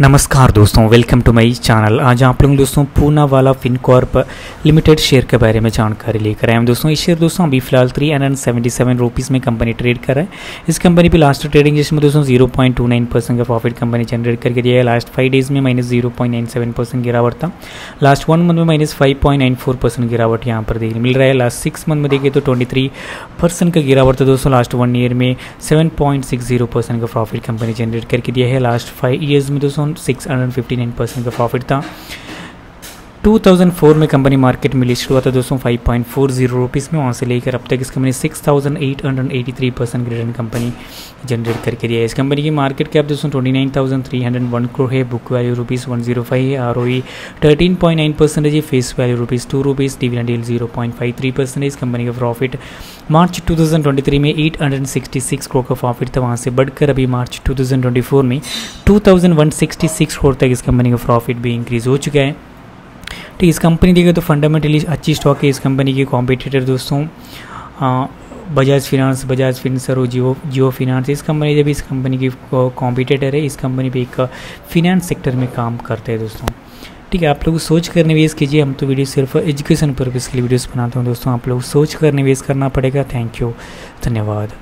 नमस्कार दोस्तों welcome to my channel आज आप लोग दोस्तों पूना वाला फिनकॉर्प लिमिटेड शेयर के बारे में जानकारी लेकर आए हैं। दोस्तों, इस शेयर दोस्तों अभी फ़िलहाल three hundred seventy seven rupees में कंपनी ट्रेड कर रहा है। इस कंपनी पे लास्ट ट्रेडिंग जिसमें दोस्तों zero point two nine percent का प्रॉफिट कंपनी जनरेट करके दिया है। लास्ट फाइव डेज़ में minus zero point nine seven percent गिरावट था। लास्ट वन मंथ में minus five point nine four percent गिरावट यहाँ पर देखने मिल रहा है। लास्ट सिक्स मंथ में देखिए तो ट्वेंटी थ्री परसेंट का गिरावट था दोस्तों। लास्ट वन ईयर में seven point six zero percent का प्रॉफिट कंपनी जनरेट करके दिया है। लास्ट फाइव ईयर्स में दोस्तों सिक्स हंड्रेड 59 परसेंट का प्रॉफिट था 2004 में कंपनी मार्केट में लिस्ट हुआ था दोस्तों 5.40 पॉइंट में। वहाँ से लेकर अब तक इस company 6,883 percent return company generate करके दिया है। इस कंपनी की मार्केट कैप दोस्तों 29,301 करोड़ है। Book value rupees one zero five है। R O thirteen point nine percentage है face value rupees two rupees dividend deal zero point five three percentage company का प्रॉफिट मार्च 2023 में 866 करोड़ का प्रॉफिट था। वहाँ से बढ़कर अभी मार्च 2024 में 2166 करोड़ तक इस कंपनी का प्रॉफिट भी इंक्रीज़ हो चुका है। ठीक इस कंपनी देखें तो फंडामेंटली अच्छी स्टॉक है इस कंपनी के कॉम्पिटिटर दोस्तों। बजाज फिनांस बजाज फिनसर और जियो जियो फिनांस इस कंपनी जब इस कंपनी की कॉम्पिटेटर है, इस कंपनी पे एक फिनेंस सेक्टर में काम करते हैं दोस्तों। ठीक है, आप लोग सोच कर निवेश कीजिए, हम तो वीडियो सिर्फ़ एजुकेशन पर्पज़ के लिए वीडियोस बनाते हैं दोस्तों। आप लोग सोच कर निवेश करना पड़ेगा। थैंक यू धन्यवाद।